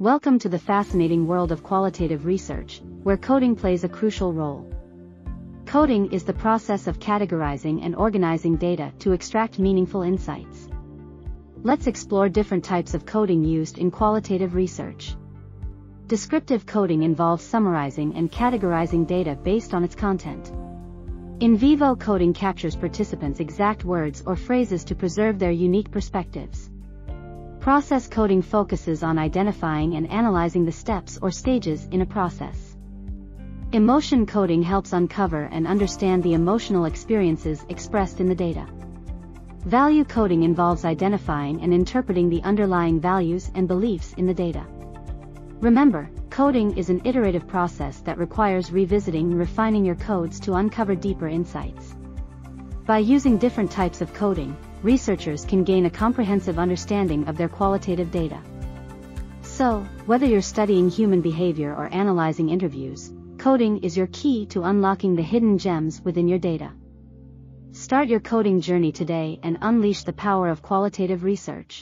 Welcome to the fascinating world of qualitative research, where coding plays a crucial role. Coding is the process of categorizing and organizing data to extract meaningful insights. Let's explore different types of coding used in qualitative research. Descriptive coding involves summarizing and categorizing data based on its content. In vivo coding captures participants' exact words or phrases to preserve their unique perspectives. Process coding focuses on identifying and analyzing the steps or stages in a process. Emotion coding helps uncover and understand the emotional experiences expressed in the data. Value coding involves identifying and interpreting the underlying values and beliefs in the data. Remember, coding is an iterative process that requires revisiting and refining your codes to uncover deeper insights. By using different types of coding, researchers can gain a comprehensive understanding of their qualitative data. So, whether you're studying human behavior or analyzing interviews, coding is your key to unlocking the hidden gems within your data. Start your coding journey today and unleash the power of qualitative research.